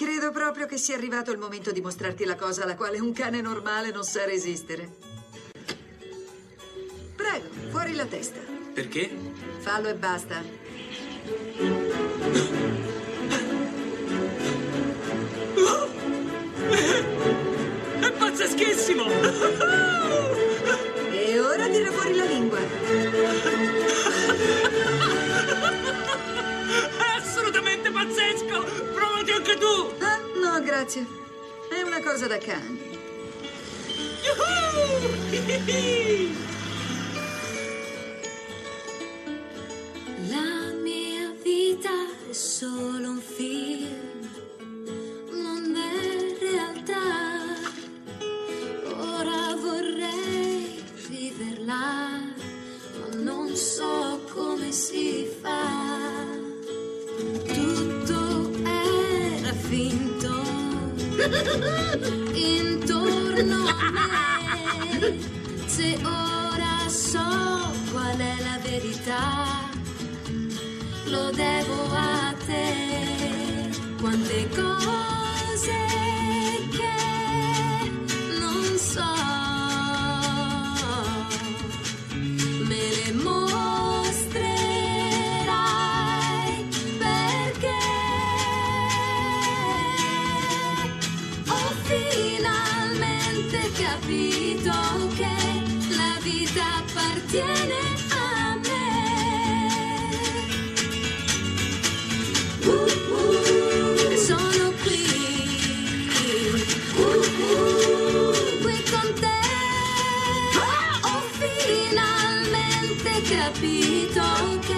Credo proprio che sia arrivato il momento di mostrarti la cosa alla quale un cane normale non sa resistere. Prego, fuori la testa. Perché? Fallo e basta. Pazzesco! Provati anche tu! Ah, no, grazie. È una cosa da cani. Yuhu! La mia vita è solo un film, non è realtà. Ora vorrei viverla, ma non so come si fa. Intorno a me. Se ora so qual è la verità lo devo a te. Quante cose finalmente capito che la vita appartiene a me. Sono qui, qui con te. Ho finalmente capito che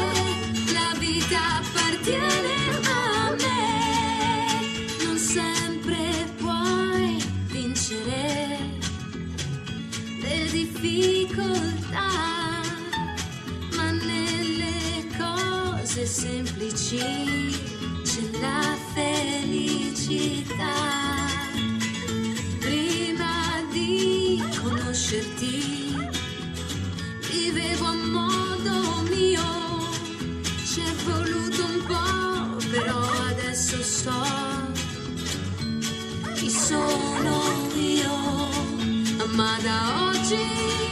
difficoltà, ma nelle cose semplici c'è la felicità. Prima di conoscerti, vivevo a modo mio. Ci è voluto un po', però adesso so chi sono io. Ma da oggi il